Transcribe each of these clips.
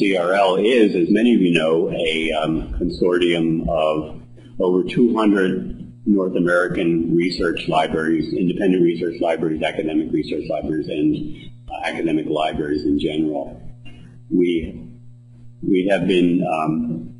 CRL is, as many of you know, a um, consortium of over 200 North American research libraries, independent research libraries, academic research libraries, and uh, academic libraries in general. We, we have been um,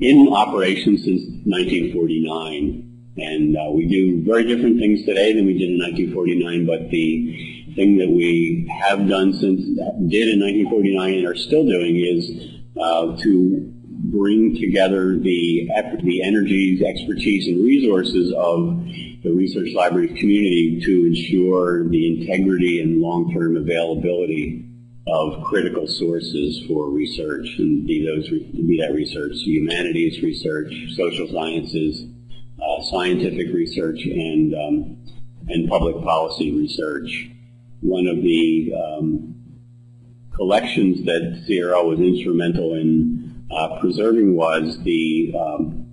in operation since 1949. And uh, we do very different things today than we did in 1949, but the thing that we have done since, did in 1949 and are still doing is uh, to bring together the, the energies, expertise, and resources of the research library community to ensure the integrity and long-term availability of critical sources for research, and be those be that research, humanities research, social sciences, uh, scientific research, and um, and public policy research. One of the um, collections that CRL was instrumental in uh, preserving was the um,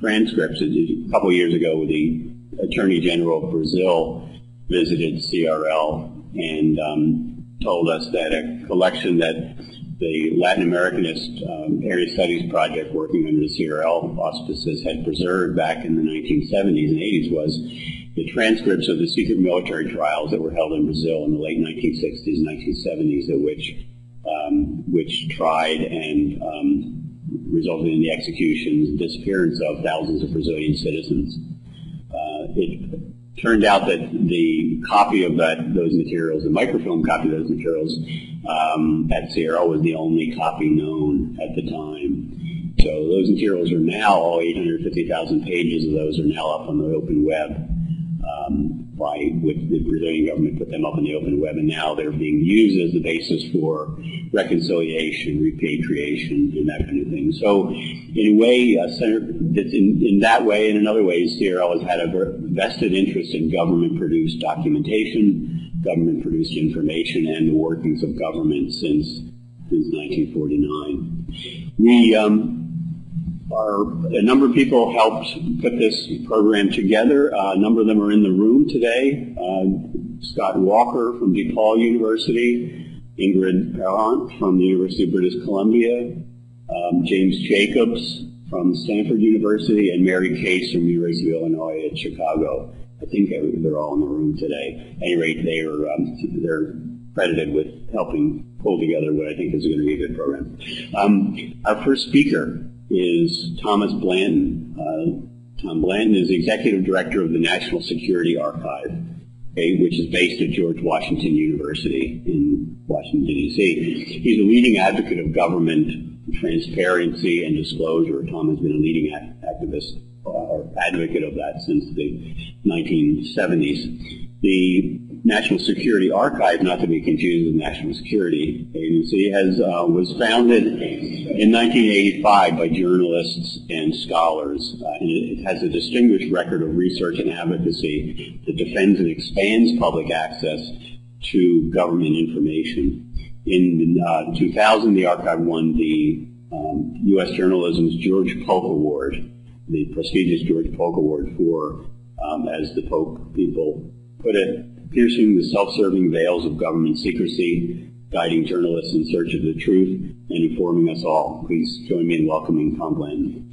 transcripts. A couple of years ago, the Attorney General of Brazil visited CRL and um, told us that a collection that the Latin Americanist um, Area Studies Project working under the CRL auspices had preserved back in the 1970s and 80s was the transcripts of the secret military trials that were held in Brazil in the late 1960s and 1970s, at which um, which tried and um, resulted in the executions and disappearance of thousands of Brazilian citizens. Uh, it turned out that the copy of that those materials, the microfilm copy of those materials, um, at CRL was the only copy known at the time. So those materials are now, all 850,000 pages of those are now up on the open web. Um, by which the Brazilian government put them up on the open web, and now they're being used as the basis for reconciliation, repatriation, and that kind of thing. So, in a way, uh, in, in that way, and in other ways, CRL has had a vested interest in government-produced documentation, government-produced information, and the workings of government since since 1949. We um, a number of people helped put this program together. Uh, a number of them are in the room today. Uh, Scott Walker from DePaul University, Ingrid Parent from the University of British Columbia, um, James Jacobs from Stanford University, and Mary Case from the University of Illinois at Chicago. I think they're all in the room today. At any rate, they are um, they're credited with helping pull together what I think is going to be a good program. Um, our first speaker is Thomas Blanton. Uh, Tom Blanton is the Executive Director of the National Security Archive, okay, which is based at George Washington University in Washington, D.C. He's a leading advocate of government transparency and disclosure. Tom has been a leading activist or advocate of that since the 1970s. The National Security Archive, not to be confused with National Security Agency, has uh, was founded in 1985 by journalists and scholars. Uh, and it has a distinguished record of research and advocacy that defends and expands public access to government information. In uh, 2000, the archive won the um, U.S. Journalism's George Polk Award, the prestigious George Polk Award for, um, as the Polk people put it, piercing the self-serving veils of government secrecy, guiding journalists in search of the truth, and informing us all. Please join me in welcoming Tom Blanton.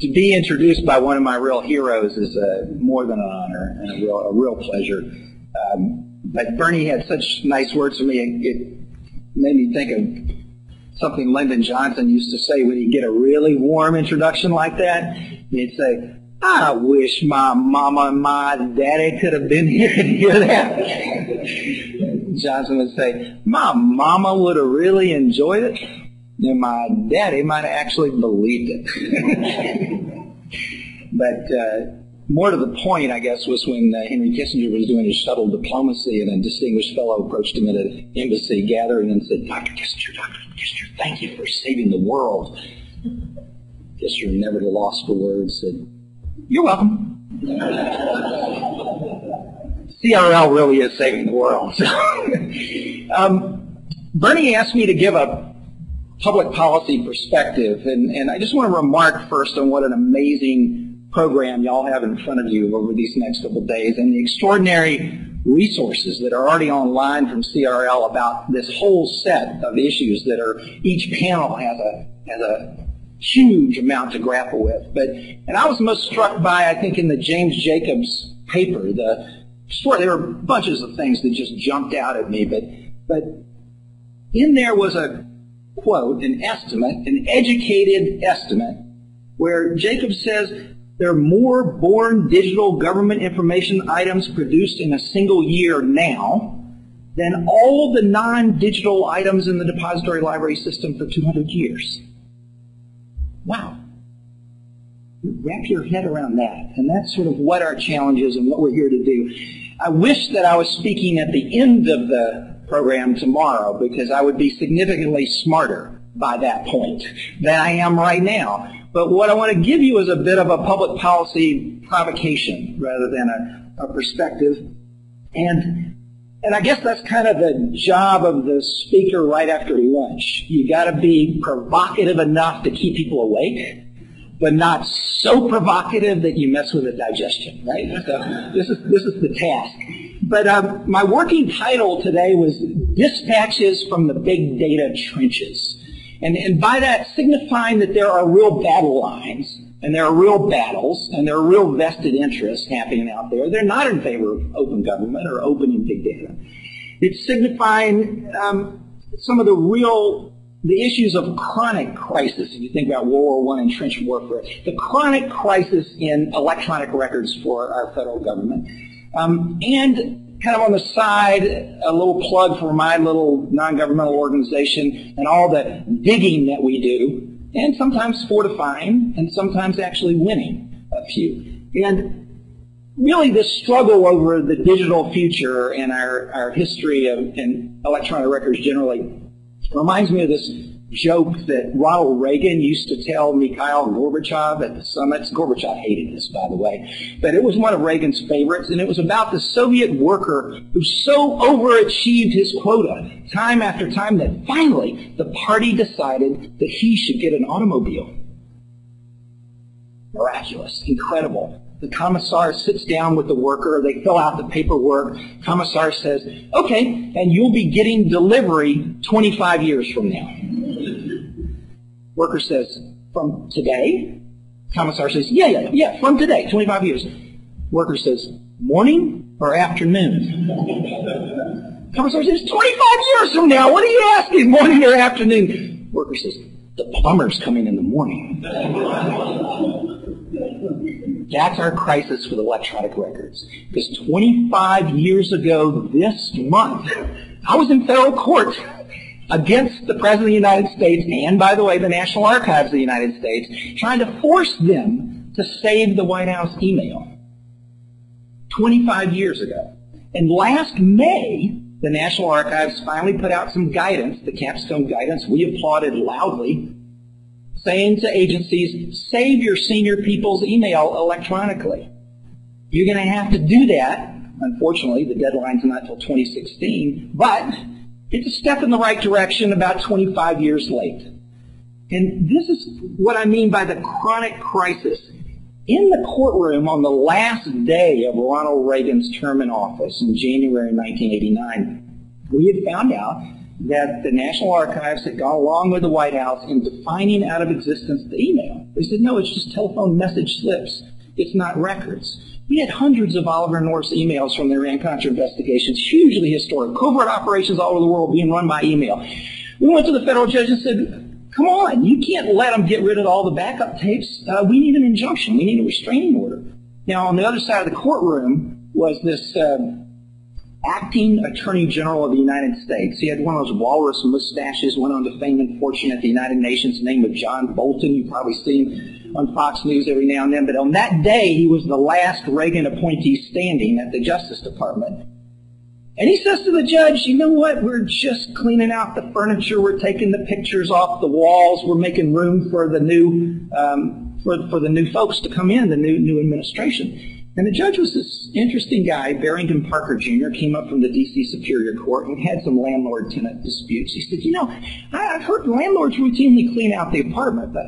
To be introduced by one of my real heroes is uh, more than an honor and a real, a real pleasure. Um, but Bernie had such nice words for me. It, it made me think of something Lyndon Johnson used to say when he'd get a really warm introduction like that. He'd say, I wish my mama and my daddy could have been here to hear that. Johnson would say, my mama would have really enjoyed it, and my daddy might have actually believed it. but uh, more to the point, I guess, was when uh, Henry Kissinger was doing his shuttle diplomacy, and a distinguished fellow approached him at an embassy gathering and said, Dr. Kissinger, Dr. Kissinger, thank you for saving the world. Kissinger, never loss for words, said, You're welcome. CRL really is saving the world. um, Bernie asked me to give a public policy perspective. And, and I just want to remark first on what an amazing program y'all have in front of you over these next couple days and the extraordinary resources that are already online from CRL about this whole set of issues that are each panel has a has a huge amount to grapple with. But and I was most struck by I think in the James Jacobs paper the story there were bunches of things that just jumped out at me, but but in there was a quote, an estimate, an educated estimate, where Jacob says there are more born digital government information items produced in a single year now than all the non-digital items in the depository library system for 200 years. Wow. Wrap your head around that. And that's sort of what our challenge is and what we're here to do. I wish that I was speaking at the end of the program tomorrow because I would be significantly smarter by that point than I am right now. But what I want to give you is a bit of a public policy provocation rather than a, a perspective. And and I guess that's kind of the job of the speaker right after lunch. You got to be provocative enough to keep people awake, but not so provocative that you mess with the digestion, right? So this is this is the task. But um, my working title today was Dispatches from the Big Data Trenches. And, and by that signifying that there are real battle lines, and there are real battles, and there are real vested interests happening out there. They're not in favor of open government or open and big data. It's signifying um, some of the real the issues of chronic crisis, if you think about World War I and trench warfare, the chronic crisis in electronic records for our federal government. Um, and kind of on the side, a little plug for my little non-governmental organization and all the digging that we do, and sometimes fortifying, and sometimes actually winning a few. And really this struggle over the digital future and our, our history of in electronic records generally reminds me of this joke that Ronald Reagan used to tell Mikhail Gorbachev at the summits. Gorbachev hated this, by the way, but it was one of Reagan's favorites, and it was about the Soviet worker who so overachieved his quota time after time that finally the party decided that he should get an automobile. Miraculous, incredible. The commissar sits down with the worker. They fill out the paperwork. Commissar says, okay, and you'll be getting delivery 25 years from now. Worker says, from today? Commissar says, yeah, yeah, yeah, from today, 25 years. Worker says, morning or afternoon? Commissar says, 25 years from now, what are you asking, morning or afternoon? Worker says, the plumber's coming in the morning. That's our crisis with electronic records. Because 25 years ago this month, I was in federal court against the President of the United States and, by the way, the National Archives of the United States, trying to force them to save the White House email. 25 years ago. And last May, the National Archives finally put out some guidance, the capstone guidance. We applauded loudly, saying to agencies, save your senior people's email electronically. You're going to have to do that. Unfortunately, the deadline's not until 2016, but it's a step in the right direction about 25 years late. And this is what I mean by the chronic crisis. In the courtroom on the last day of Ronald Reagan's term in office in January 1989, we had found out that the National Archives had gone along with the White House in defining out of existence the email. They said, no, it's just telephone message slips. It's not records. We had hundreds of Oliver North's emails from the Iran-Contra investigations, hugely historic, covert operations all over the world being run by email. We went to the federal judge and said, come on, you can't let them get rid of all the backup tapes. Uh, we need an injunction. We need a restraining order. Now, on the other side of the courtroom was this uh, acting Attorney General of the United States. He had one of those walrus mustaches, went on to fame and fortune at the United Nations, name of John Bolton. You've probably seen on Fox News every now and then, but on that day, he was the last Reagan appointee standing at the Justice Department. And he says to the judge, you know what? We're just cleaning out the furniture. We're taking the pictures off the walls. We're making room for the new, um, for, for the new folks to come in, the new, new administration. And the judge was this interesting guy, Barrington Parker Jr., came up from the D.C. Superior Court and had some landlord-tenant disputes. He said, you know, I've heard landlords routinely clean out the apartment, but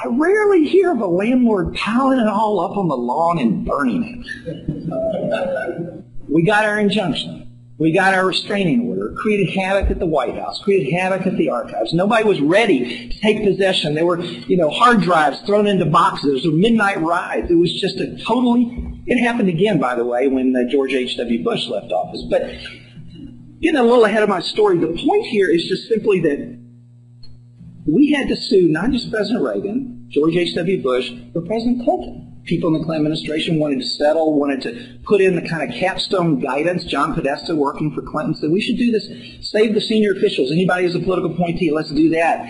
I rarely hear of a landlord piling it all up on the lawn and burning it. we got our injunction. We got our restraining order, created havoc at the White House, created havoc at the archives. Nobody was ready to take possession. There were, you know, hard drives thrown into boxes, or midnight rides. It was just a totally, it happened again, by the way, when uh, George H.W. Bush left office. But getting a little ahead of my story, the point here is just simply that we had to sue not just President Reagan, George H.W. Bush, but President Clinton. People in the Clinton administration wanted to settle, wanted to put in the kind of capstone guidance. John Podesta, working for Clinton, said we should do this. Save the senior officials. Anybody who's a political appointee, let's do that.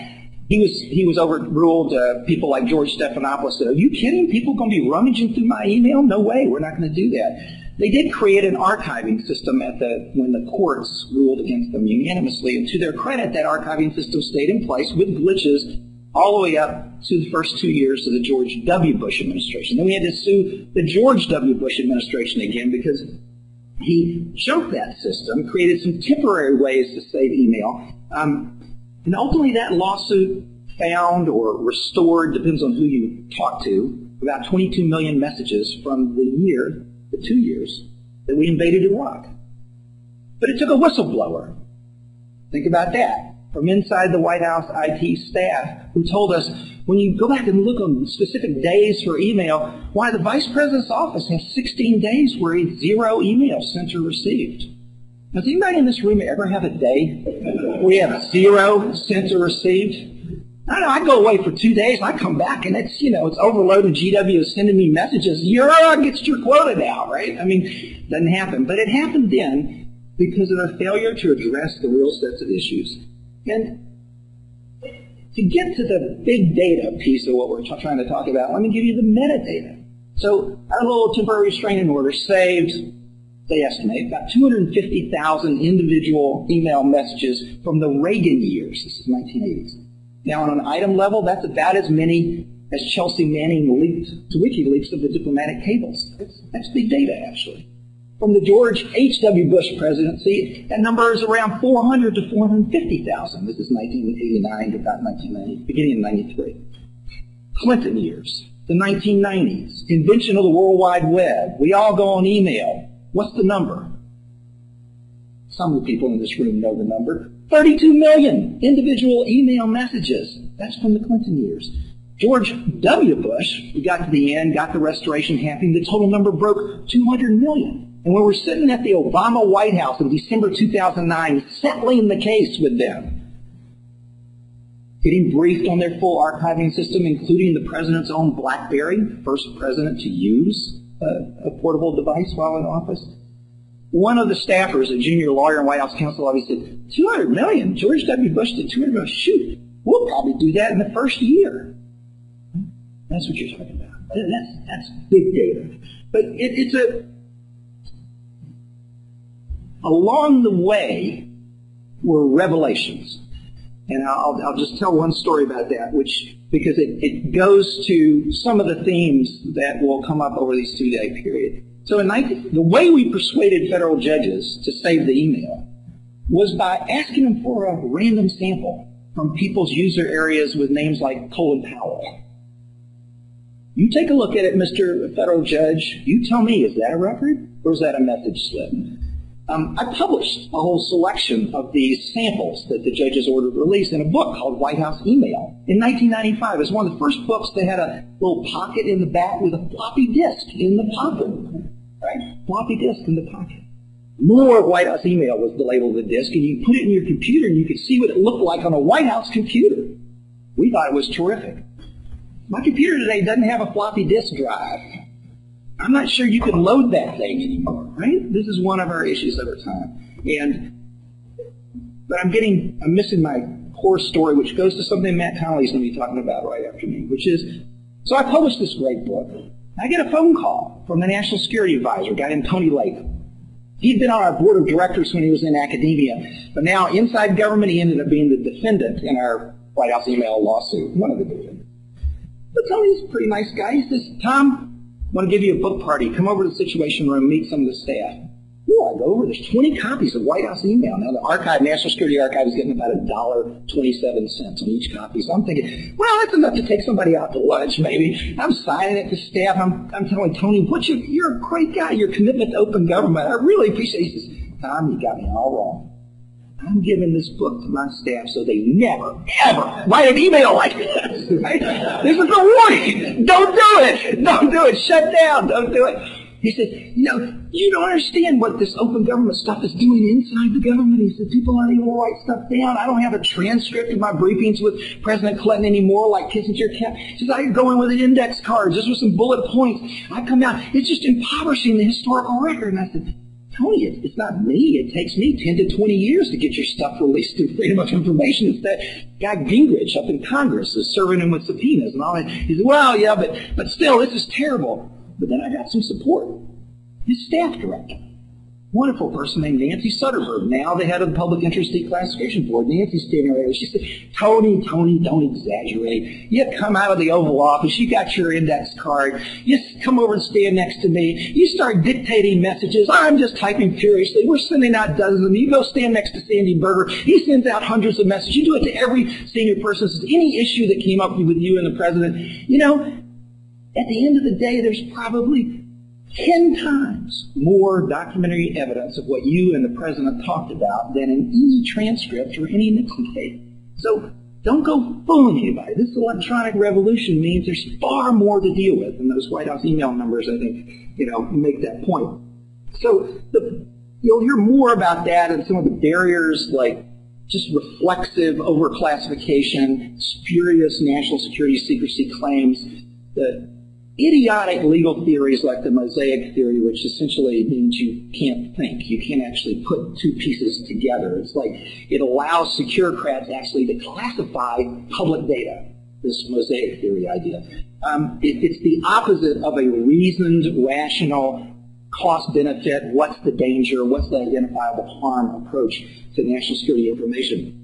He was he was overruled. Uh, people like George Stephanopoulos said, "Are you kidding? People going to be rummaging through my email? No way. We're not going to do that." They did create an archiving system at the when the courts ruled against them unanimously, and to their credit, that archiving system stayed in place with glitches all the way up to the first two years of the George W. Bush administration. Then we had to sue the George W. Bush administration again because he jumped that system, created some temporary ways to save email, um, and ultimately that lawsuit found or restored, depends on who you talk to, about 22 million messages from the year two years that we invaded Iraq. But it took a whistleblower. Think about that. From inside the White House IT staff who told us when you go back and look on specific days for email, why the Vice President's office has 16 days where it's zero email sent or received. Does anybody in this room ever have a day where you have zero sent or received? I know, I go away for two days, I come back, and it's, you know, it's overloaded. GW is sending me messages. You're uh, gets your quota now, right? I mean, it doesn't happen. But it happened then because of a failure to address the real sets of issues. And to get to the big data piece of what we're t- trying to talk about, let me give you the metadata. So, our little temporary restraining order saved, they estimate, about 250,000 individual email messages from the Reagan years. This is 1980s. Now, on an item level, that's about as many as Chelsea Manning leaked to WikiLeaks of the diplomatic cables. That's, big data, actually. From the George H.W. Bush presidency, that number is around 400 to 450,000. This is 1989 to about 1990, beginning of 93. Clinton years, the 1990s, invention of the World Wide Web. We all go on email. What's the number? Some of the people in this room know the number. 32 million individual email messages. That's from the Clinton years. George W. Bush, we got to the end, got the restoration happening, the total number broke 200 million. And when we're sitting at the Obama White House in December 2009, settling the case with them, getting briefed on their full archiving system, including the president's own BlackBerry, first president to use a, a portable device while in office, one of the staffers, a junior lawyer in White House counsel office, said, 200 million? George W. Bush did 200 million. Shoot, we'll probably do that in the first year. That's what you're talking about. That's, that's big data. But it, it's a, along the way were revelations. And I'll, I'll just tell one story about that, which, because it, it goes to some of the themes that will come up over these two day period. So in 19, the way we persuaded federal judges to save the email was by asking them for a random sample from people's user areas with names like Colin Powell. You take a look at it, Mr. Federal Judge. You tell me, is that a record or is that a message slip? Um, I published a whole selection of these samples that the judges ordered released in a book called White House Email in 1995. It was one of the first books that had a little pocket in the back with a floppy disk in the pocket. Right? Floppy disk in the pocket. More White House email was the label of the disk, and you put it in your computer and you could see what it looked like on a White House computer. We thought it was terrific. My computer today doesn't have a floppy disk drive. I'm not sure you can load that thing anymore, right? This is one of our issues over time. And, but I'm getting, I'm missing my core story, which goes to something Matt Connelly's going to be talking about right after me, which is, so I published this great book. I get a phone call from the National Security Advisor, a guy named Tony Lake. He'd been on our board of directors when he was in academia, but now inside government he ended up being the defendant in our White House email lawsuit, one of the defendants. But Tony's a pretty nice guy. He says, Tom, I Want to give you a book party? Come over to the Situation Room, meet some of the staff. Ooh, I go over. There's 20 copies of White House email. Now the archive, National Security Archive, is getting about a dollar 27 cents on each copy. So I'm thinking, well, that's enough to take somebody out to lunch, maybe. I'm signing it to staff. I'm, I'm telling Tony, what you, you're a great guy. Your commitment to open government, I really appreciate. It. He says, Tom, you got me all wrong. I'm giving this book to my staff so they never, ever write an email like this. Right? This is a warning. Don't do it. Don't do it. Shut down. Don't do it. He said, you know, you don't understand what this open government stuff is doing inside the government. He said, people aren't to write stuff down. I don't have a transcript of my briefings with President Clinton anymore like Kissinger kept. He says, I go in with an index card just with some bullet points. I come out. It's just impoverishing the historical record. And I said, Tony, it, it's not me. It takes me 10 to 20 years to get your stuff released through Freedom of Information. It's that guy Gingrich up in Congress is serving him with subpoenas and all that. He said, well, yeah, but, but still, this is terrible. But then I got some support. His staff director wonderful person named Nancy Soderberg, now the head of the Public Interest Declassification Board. Nancy's standing there. She said, Tony, Tony, don't exaggerate. You come out of the Oval Office. You got your index card. You come over and stand next to me. You start dictating messages. I'm just typing furiously. We're sending out dozens of them. You go stand next to Sandy Berger. He sends out hundreds of messages. You do it to every senior person. Any issue that came up with you and the president. You know, at the end of the day, there's probably ten times more documentary evidence of what you and the president talked about than in any transcript or any Nixon tape. So don't go fooling anybody. This electronic revolution means there's far more to deal with, and those White House email numbers, I think, you know, make that point. So the, you'll hear more about that and some of the barriers like just reflexive overclassification, spurious national security secrecy claims, the idiotic legal theories like the mosaic theory, which essentially means you can't think. You can't actually put two pieces together. It's like it allows securocrats actually to classify public data, this mosaic theory idea. Um, it, it's the opposite of a reasoned, rational, cost benefit, what's the danger, what's the identifiable harm approach to national security information.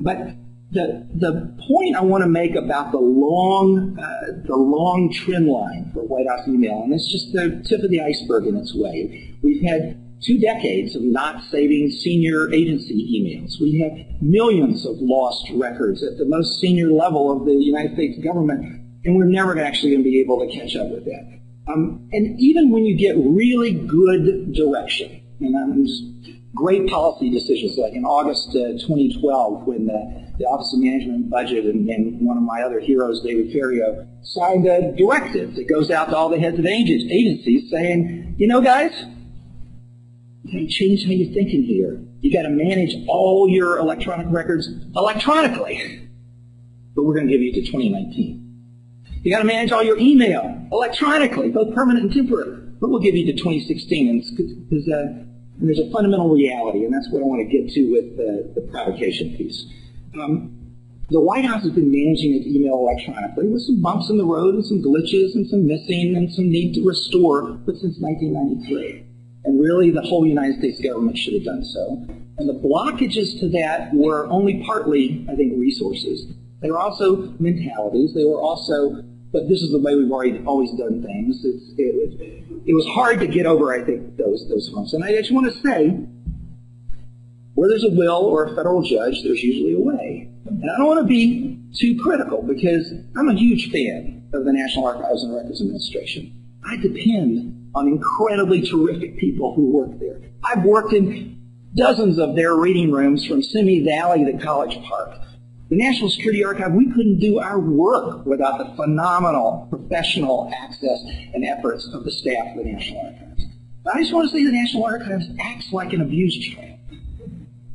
But the, the point I want to make about the long, uh, the long trend line for White House email, and it's just the tip of the iceberg in its way. We've had two decades of not saving senior agency emails. We have millions of lost records at the most senior level of the United States government, and we're never actually going to be able to catch up with that. Um, and even when you get really good direction, and I'm just great policy decisions, like in August uh, 2012 when the, the, Office of Management and Budget and, and, one of my other heroes, David Ferriero, signed a directive that goes out to all the heads of agencies saying, you know, guys, you got to change how you're thinking here. You got to manage all your electronic records electronically, but we're going to give you to 2019. You got to manage all your email electronically, both permanent and temporary, but we'll give you to 2016. Because uh, and there's a fundamental reality, and that's what I want to get to with the, the provocation piece. Um, the White House has been managing its email electronically with some bumps in the road and some glitches and some missing and some need to restore, but since 1993. And really, the whole United States government should have done so. And the blockages to that were only partly, I think, resources. They were also mentalities. They were also but this is the way we've already always done things. It's, it, it was hard to get over, I think, those those humps. And I just want to say, where there's a will or a federal judge, there's usually a way. And I don't want to be too critical because I'm a huge fan of the National Archives and Records Administration. I depend on incredibly terrific people who work there. I've worked in dozens of their reading rooms from Simi Valley to College Park. The National Security Archive, we couldn't do our work without the phenomenal professional access and efforts of the staff of the National Archives. But I just want to say the National Archives acts like an abused child.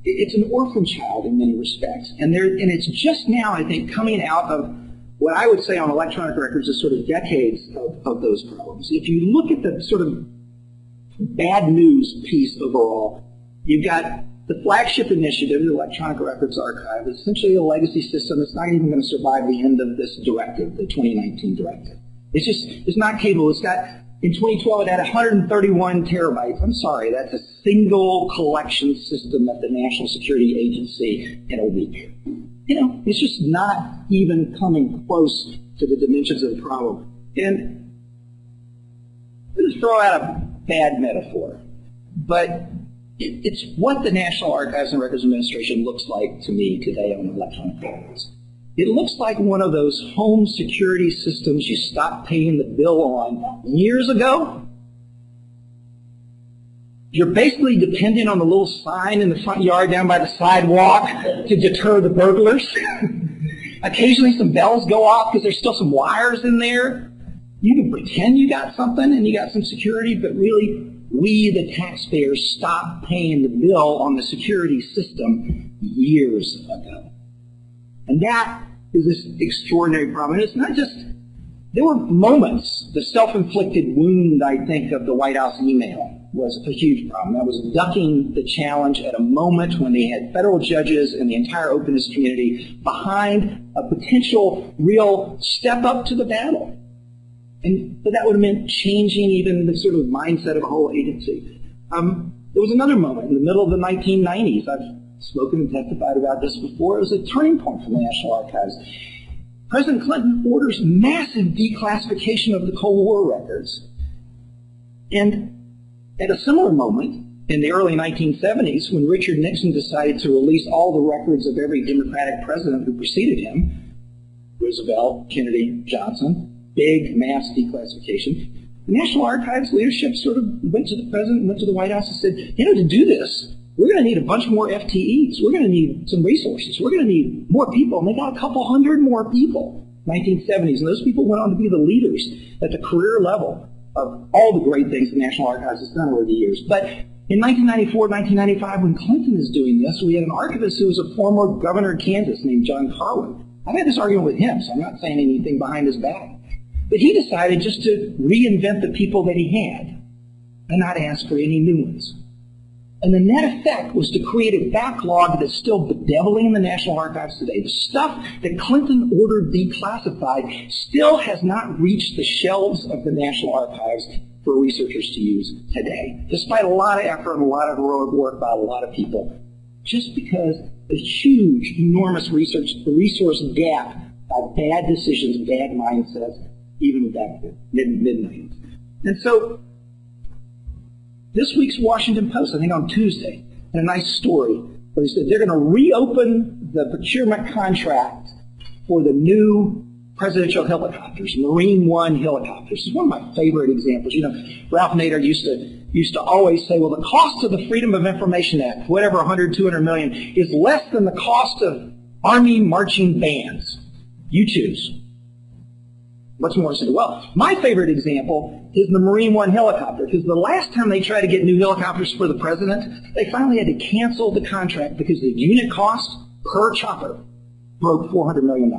It's an orphan child in many respects. And, there, and it's just now, I think, coming out of what I would say on electronic records is sort of decades of, of those problems. If you look at the sort of bad news piece overall, you've got the flagship initiative, the Electronic Records Archive, is essentially a legacy system that's not even going to survive the end of this directive, the 2019 directive. It's just, it's not capable. It's got, in 2012, it had 131 terabytes. I'm sorry, that's a single collection system at the National Security Agency in a week. You know, it's just not even coming close to the dimensions of the problem. And I'm throw out a bad metaphor, but it, it's what the National Archives and Records Administration looks like to me today on electronic records. It looks like one of those home security systems you stopped paying the bill on years ago. You're basically dependent on the little sign in the front yard down by the sidewalk to deter the burglars. Occasionally some bells go off because there's still some wires in there. You can pretend you got something and you got some security, but really we, the taxpayers, stopped paying the bill on the security system years ago. And that is this extraordinary problem. And it's not just, there were moments, the self-inflicted wound, I think, of the White House email was a huge problem. That was ducking the challenge at a moment when they had federal judges and the entire openness community behind a potential real step up to the battle. And but that would have meant changing even the sort of mindset of the whole agency. Um, there was another moment in the middle of the 1990s. I've spoken and testified about this before. It was a turning point for the National Archives. President Clinton orders massive declassification of the Cold War records. And at a similar moment, in the early 1970s, when Richard Nixon decided to release all the records of every Democratic president who preceded him, Roosevelt, Kennedy, Johnson, big mass declassification, the National Archives leadership sort of went to the president, went to the White House and said, you know, to do this, we're going to need a bunch more FTEs. We're going to need some resources. We're going to need more people. And they got a couple hundred more people, 1970s. And those people went on to be the leaders at the career level of all the great things the National Archives has done over the years. But in 1994, 1995, when Clinton is doing this, we had an archivist who was a former governor of Kansas named John Carlin. I've had this argument with him, so I'm not saying anything behind his back. But he decided just to reinvent the people that he had and not ask for any new ones. And the net effect was to create a backlog that's still bedeviling the National Archives today. The stuff that Clinton ordered declassified still has not reached the shelves of the National Archives for researchers to use today, despite a lot of effort and a lot of heroic work by a lot of people, just because a huge, enormous research resource gap by bad decisions, bad mindsets, even back mid mid And so this week's Washington Post, I think on Tuesday, had a nice story where they said they're going to reopen the procurement contract for the new presidential helicopters, Marine One helicopters. This is one of my favorite examples. You know, Ralph Nader used to used to always say, well, the cost of the Freedom of Information Act, whatever 100, 200 million, is less than the cost of Army marching bands. You choose. What's more say? Well, my favorite example is the Marine One helicopter, because the last time they tried to get new helicopters for the president, they finally had to cancel the contract because the unit cost per chopper broke $400 million.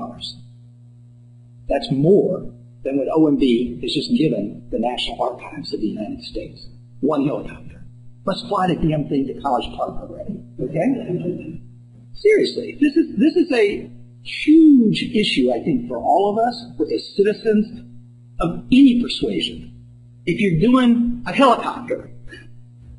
That's more than what OMB has just given the National Archives of the United States. One helicopter. Let's fly the damn thing to College Park already. Okay? Seriously, this is this is a huge issue, I think, for all of us, as citizens of any persuasion. If you're doing a helicopter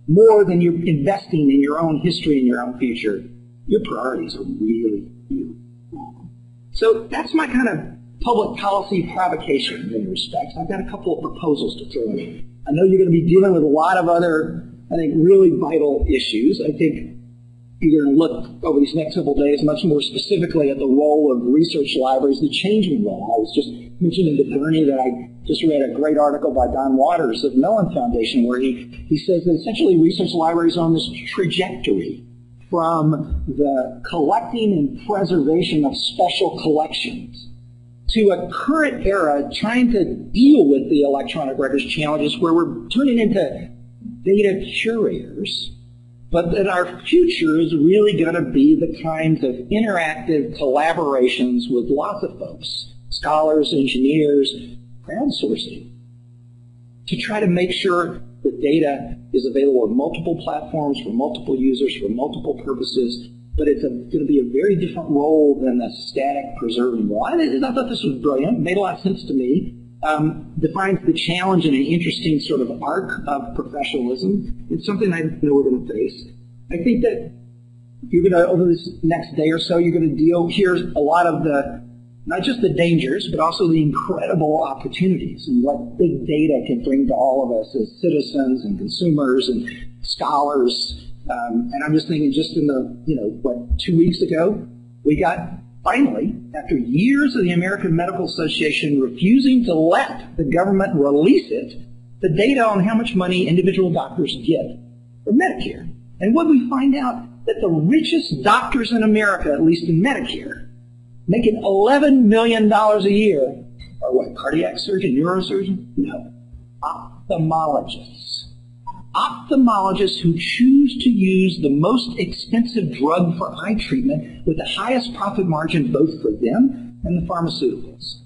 more than you're investing in your own history and your own future, your priorities are really, really wrong. So that's my kind of public policy provocation in many respects. I've got a couple of proposals to throw in. I know you're going to be dealing with a lot of other, I think, really vital issues. I think you're going to look over these next couple days much more specifically at the role of research libraries, the changing role. I was just mentioning to Bernie that I just read a great article by Don Waters of Mellon Foundation where he, he says that essentially research libraries are on this trajectory from the collecting and preservation of special collections to a current era trying to deal with the electronic records challenges where we're turning into data curators but that our future is really going to be the kinds of interactive collaborations with lots of folks, scholars, engineers, crowdsourcing, to try to make sure the data is available on multiple platforms for multiple users for multiple purposes, but it's going to be a very different role than the static preserving one. I, I thought this was brilliant. It made a lot of sense to me um, defines the challenge in an interesting sort of arc of professionalism. It's something I know we're going to face. I think that you're going to, over this next day or so, you're going to deal, hear a lot of the not just the dangers, but also the incredible opportunities and what big data can bring to all of us as citizens and consumers and scholars. Um, and I'm just thinking, just in the, you know, what, two weeks ago, we got finally, after years of the American Medical Association refusing to let the government release it, the data on how much money individual doctors get for Medicare. And what we find out that the richest doctors in America, at least in Medicare, making $11 million a year are what, cardiac surgeon, neurosurgeon? No. Ophthalmologists. Ophthalmologists who choose to use the most expensive drug for eye treatment with the highest profit margin both for them and the pharmaceuticals.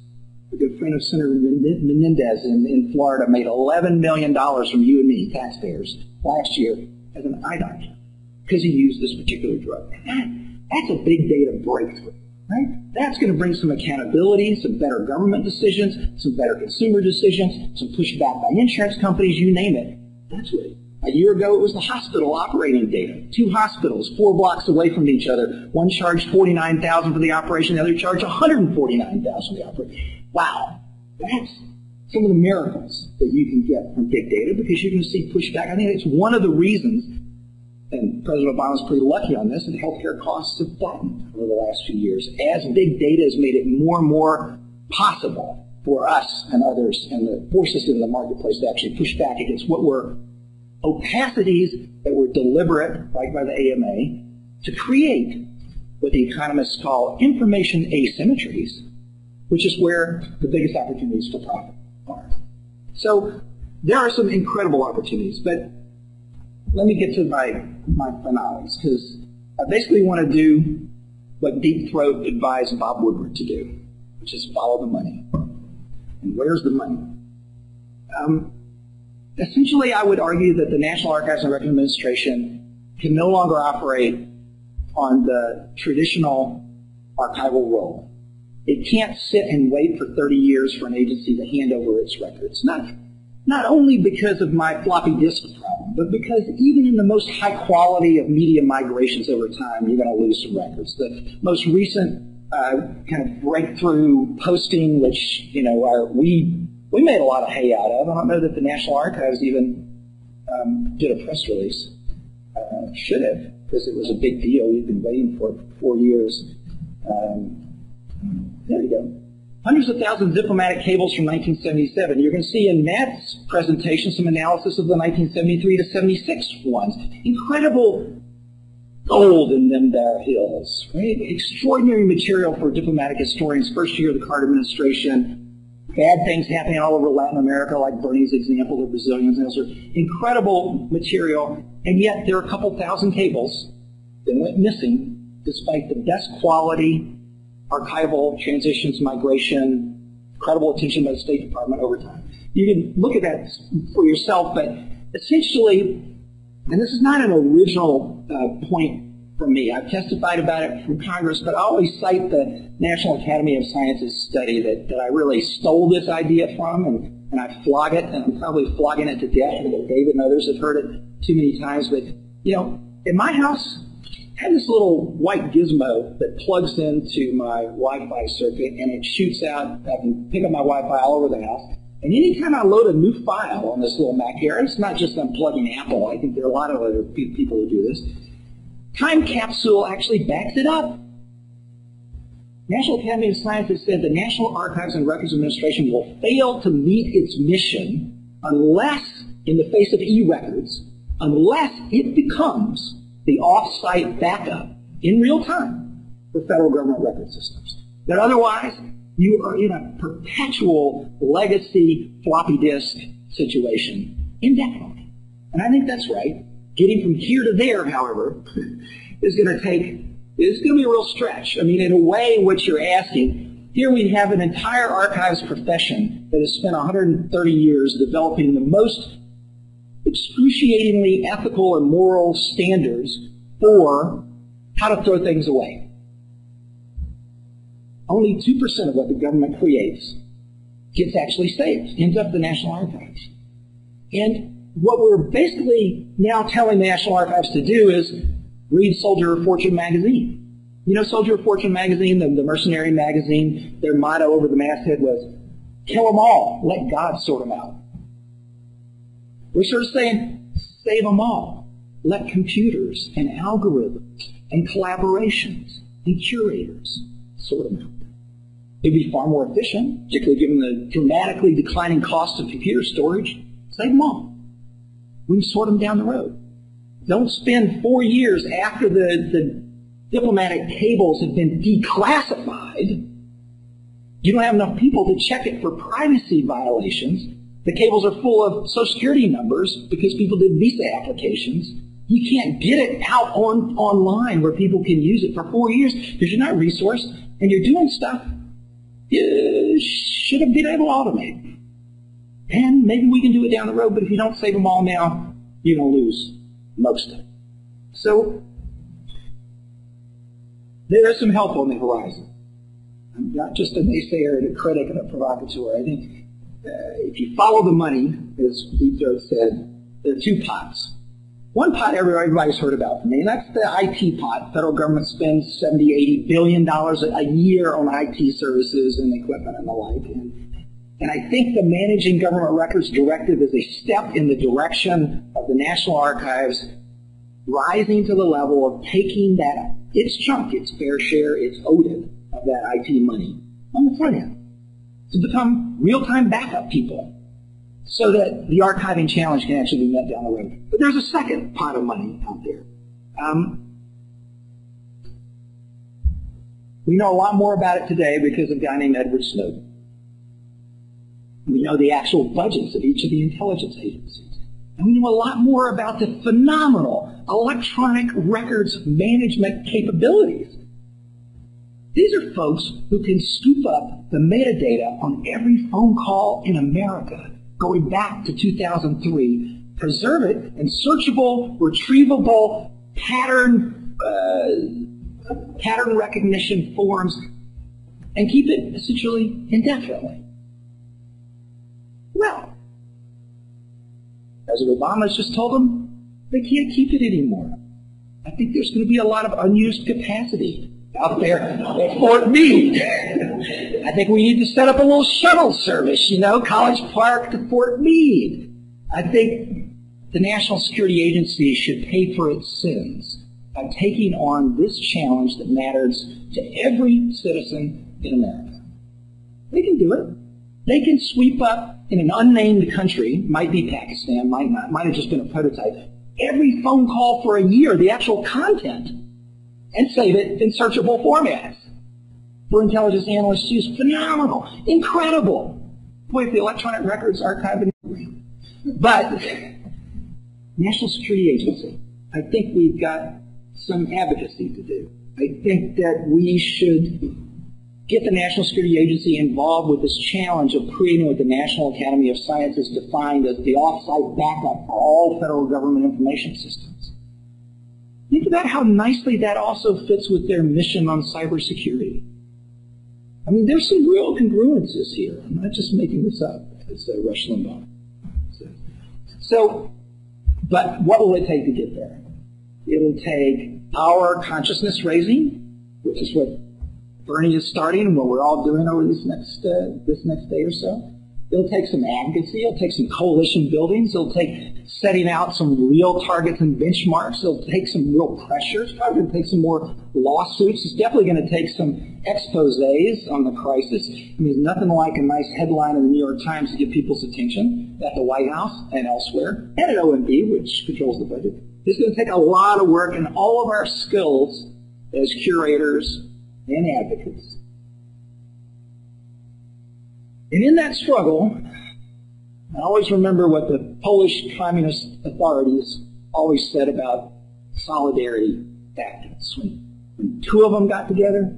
A good friend of Senator Menendez in, in Florida made $11 million from you and me, taxpayers, last year as an eye doctor because he used this particular drug. That, that's a big data breakthrough. Right? That's going to bring some accountability, some better government decisions, some better consumer decisions, some pushback by insurance companies, you name it. That's what a year ago it was the hospital operating data. Two hospitals, four blocks away from each other. One charged forty-nine thousand for the operation, the other charged one hundred and forty-nine thousand for the operation. Wow, that's some of the miracles that you can get from big data because you're going to see pushback. I think it's one of the reasons and President Obama's pretty lucky on this, and healthcare costs have flattened over the last few years as big data has made it more and more possible for us and others and the forces in the marketplace to actually push back against what were opacities that were deliberate, like by the AMA, to create what the economists call information asymmetries, which is where the biggest opportunities for profit are. So there are some incredible opportunities, but let me get to my, my finales, because I basically want to do what Deep Throat advised Bob Woodward to do, which is follow the money. And where's the money? Um, essentially, I would argue that the National Archives and Records Administration can no longer operate on the traditional archival role. It can't sit and wait for 30 years for an agency to hand over its records. Not, not only because of my floppy disk problem, but because even in the most high quality of media migrations over time, you're going to lose some records. The most recent uh, kind of breakthrough posting, which you know are, we we made a lot of hay out of. I don't know that the National Archives even um, did a press release. Uh, should have, because it was a big deal. We've been waiting for it for four years. Um, there you go hundreds of thousands of diplomatic cables from 1977. You're going to see in Matt's presentation some analysis of the 1973 to 76 ones. Incredible gold in them there hills. Right? Extraordinary material for diplomatic historians. First year of the Carter administration. Bad things happening all over Latin America, like Bernie's example, of Brazilians and elsewhere. Incredible material, and yet there are a couple thousand cables that went missing, despite the best quality archival transitions, migration, credible attention by the State Department over time. You can look at that for yourself, but essentially, and this is not an original uh, point from me. I've testified about it from Congress, but I always cite the National Academy of Sciences study that, that I really stole this idea from, and, and I flog it, and I'm probably flogging it to death, and David and others have heard it too many times, but, you know, in my house, I have this little white gizmo that plugs into my Wi-Fi circuit and it shoots out. I can pick up my Wi-Fi all over the house. And anytime I load a new file on this little Mac here, it's not just unplugging Apple. I think there are a lot of other people who do this. Time Capsule actually backs it up. National Academy of Sciences said the National Archives and Records Administration will fail to meet its mission unless, in the face of e-records, unless it becomes the off-site backup in real time for federal government record systems. That otherwise, you are in a perpetual legacy floppy disk situation indefinitely. And I think that's right. Getting from here to there, however, is going to take, is going to be a real stretch. I mean, in a way, what you're asking, here we have an entire archives profession that has spent 130 years developing the most excruciatingly ethical and moral standards for how to throw things away. Only 2% of what the government creates gets actually saved, ends up in the National Archives. And what we're basically now telling the National Archives to do is read Soldier of Fortune magazine. You know Soldier of Fortune magazine, the, the mercenary magazine, their motto over the masthead was, kill them all, let God sort them out. We're sort of saying, save them all. Let computers and algorithms and collaborations and curators sort them out. It'd be far more efficient, particularly given the dramatically declining cost of computer storage. Save them all. We can sort them down the road. Don't spend four years after the, the diplomatic cables have been declassified. You don't have enough people to check it for privacy violations. The cables are full of social security numbers because people did visa applications. You can't get it out on online where people can use it for four years because you're not resourced and you're doing stuff you should have been able to automate. And maybe we can do it down the road, but if you don't save them all now, you're going to lose most of it. So there is some help on the horizon. I'm not just a naysayer and a critic and a provocateur. I think uh, if you follow the money, as Deep Throat said, there are two pots. One pot everybody's heard about from me, and that's the IT pot. Federal government spends 70, 80 billion dollars a year on IT services and equipment and the like. And, and I think the Managing Government Records Directive is a step in the direction of the National Archives rising to the level of taking that its chunk, its fair share, its owed of that IT money on the front end to become real-time backup people so that the archiving challenge can actually be met down the road. But there's a second pot of money out there. Um, we know a lot more about it today because of a guy named Edward Snowden. We know the actual budgets of each of the intelligence agencies. And we know a lot more about the phenomenal electronic records management capabilities. These are folks who can scoop up the metadata on every phone call in America going back to 2003, preserve it in searchable, retrievable, pattern, uh, pattern recognition forms, and keep it essentially indefinitely. Well, President Obama's just told them they can't keep it anymore. I think there's going to be a lot of unused capacity out there at Fort Meade. I think we need to set up a little shuttle service, you know, College Park to Fort Meade. I think the National Security Agency should pay for its sins by taking on this challenge that matters to every citizen in America. They can do it. They can sweep up in an unnamed country, might be Pakistan, might not, might have just been a prototype, every phone call for a year, the actual content and save it in searchable formats for intelligence analysts use. Phenomenal. Incredible. If the Electronic Records Archive But National Security Agency, I think we've got some advocacy to do. I think that we should get the National Security Agency involved with this challenge of creating what the National Academy of Sciences defined as the off-site backup for all federal government information systems. Think about how nicely that also fits with their mission on cybersecurity. I mean, there's some real congruences here. I'm not just making this up, as uh, Rush Limbaugh said. So, but what will it take to get there? It'll take our consciousness raising, which is what Bernie is starting and what we're all doing over this next uh, this next day or so. It'll take some advocacy. It'll take some coalition buildings. It'll take setting out some real targets and benchmarks. It'll take some real pressure. It's probably going to take some more lawsuits. It's definitely going to take some exposés on the crisis. I mean, there's nothing like a nice headline in the New York Times to get people's attention at the White House and elsewhere, and at OMB, which controls the budget. It's going to take a lot of work and all of our skills as curators and advocates and in that struggle, I always remember what the Polish communist authorities always said about solidarity tactics. When, when two of them got together,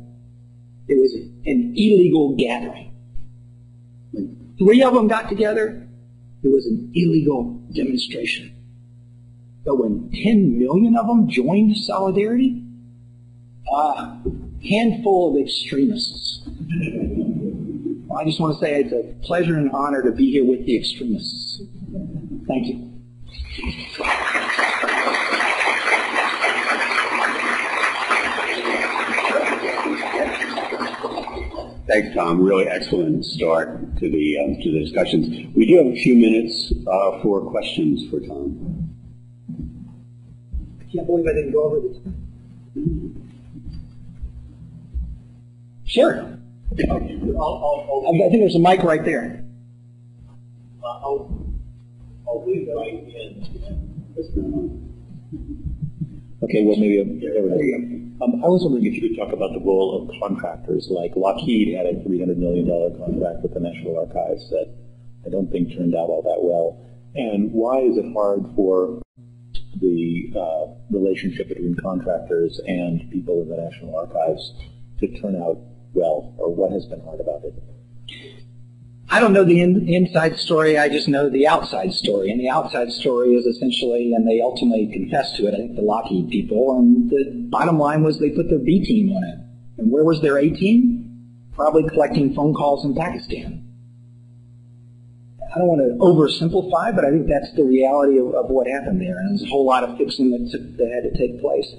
it was an illegal gathering. When three of them got together, it was an illegal demonstration. But when 10 million of them joined solidarity, a handful of extremists I just want to say it's a pleasure and honor to be here with the extremists. Thank you. Thanks, Tom. Really excellent start to the um, to the discussions. We do have a few minutes uh, for questions for Tom. I can't believe I didn't go over this. Sure. I'll, I'll, I I think there's a mic right there. Okay, well, maybe, there we go. Um, I was wondering if you could talk about the role of contractors, like Lockheed had a $300 million contract with the National Archives that I don't think turned out all that well. And why is it hard for the uh, relationship between contractors and people in the National Archives to turn out well, or what has been hard about it? I don't know the in, inside story. I just know the outside story, and the outside story is essentially, and they ultimately confessed to it. I think the Lockheed people, and the bottom line was they put their B team on it. And where was their A team? Probably collecting phone calls in Pakistan. I don't want to oversimplify, but I think that's the reality of, of what happened there. And there's a whole lot of fixing that, took, that had to take place.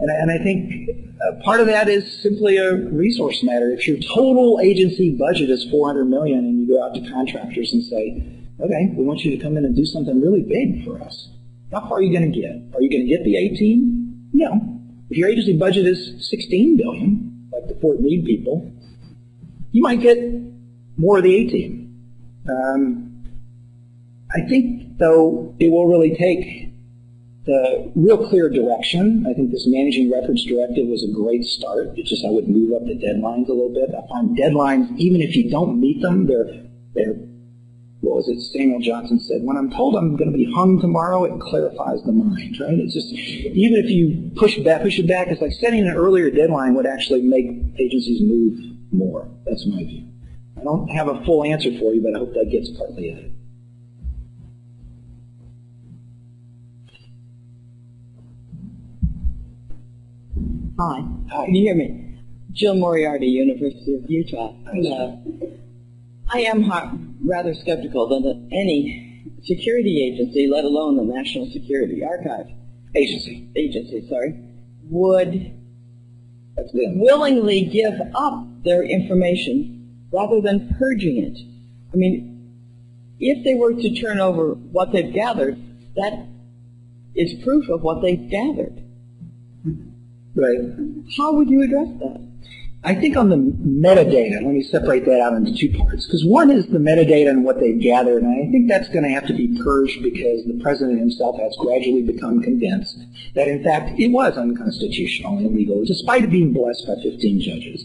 And I, and I think uh, part of that is simply a resource matter. If your total agency budget is 400 million and you go out to contractors and say, okay, we want you to come in and do something really big for us. How far are you going to get? Are you going to get the 18? No. If your agency budget is 16 billion, like the Fort Meade people, you might get more of the 18. Um, I think, though, it will really take the real clear direction. I think this managing records directive was a great start. It's just I would move up the deadlines a little bit. I find deadlines, even if you don't meet them, they're they're what was it? Samuel Johnson said, when I'm told I'm going to be hung tomorrow, it clarifies the mind, right? It's just, even if you push back, push it back, it's like setting an earlier deadline would actually make agencies move more. That's my view. I don't have a full answer for you, but I hope that gets partly at it. Hi. Can you hear me? Jill Moriarty, University of Utah. Uh, I am ha- rather skeptical that any security agency, let alone the National Security Archive Agency. agency, sorry, would willingly give up their information rather than purging it. I mean, if they were to turn over what they've gathered, that is proof of what they've gathered. Right. How would you address that? I think on the metadata, let me separate that out into two parts. Because one is the metadata and what they've gathered, and I think that's going to have to be purged because the president himself has gradually become convinced that in fact it was unconstitutional and illegal, despite it being blessed by 15 judges.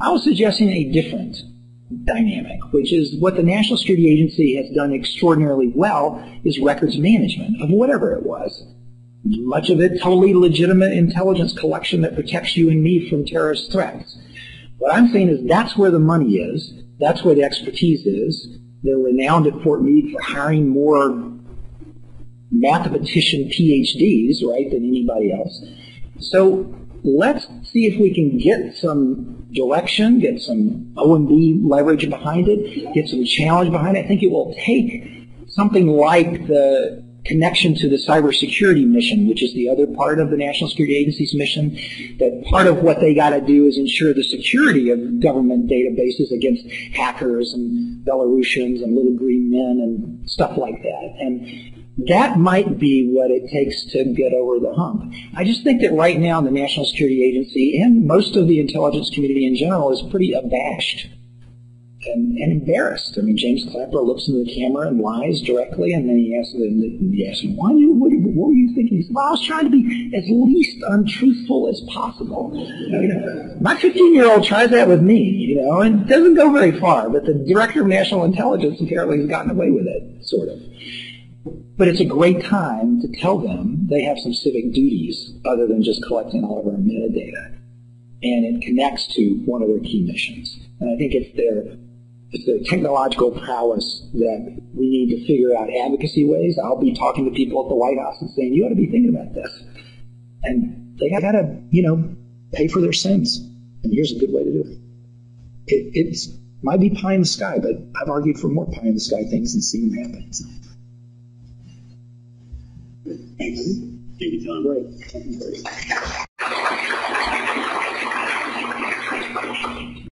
I was suggesting a different dynamic, which is what the National Security Agency has done extraordinarily well is records management of whatever it was. Much of it totally legitimate intelligence collection that protects you and me from terrorist threats. What I'm saying is that's where the money is. That's where the expertise is. They're renowned at Fort Meade for hiring more mathematician PhDs, right, than anybody else. So let's see if we can get some direction, get some OMB leverage behind it, get some challenge behind it. I think it will take something like the connection to the cybersecurity mission, which is the other part of the National Security Agency's mission, that part of what they got to do is ensure the security of government databases against hackers and Belarusians and little green men and stuff like that. And that might be what it takes to get over the hump. I just think that right now the National Security Agency and most of the intelligence community in general is pretty abashed and, and embarrassed. I mean, James Clapper looks into the camera and lies directly, and then he asks them, he asks him, why you, what, what were you thinking? He said, well, I was trying to be as least untruthful as possible. You know, my 15-year-old tries that with me, you know, and it doesn't go very far, but the Director of National Intelligence apparently has gotten away with it, sort of. But it's a great time to tell them they have some civic duties other than just collecting all of our metadata. And it connects to one of their key missions. And I think it's their it's the technological prowess that we need to figure out advocacy ways. I'll be talking to people at the White House and saying, you ought to be thinking about this. And they got to, you know, pay for their sins. And here's a good way to do it. it it's might be pie in the sky, but I've argued for more pie in the sky things and seen them happen. So. Thanks. Thank you, Tom. Great.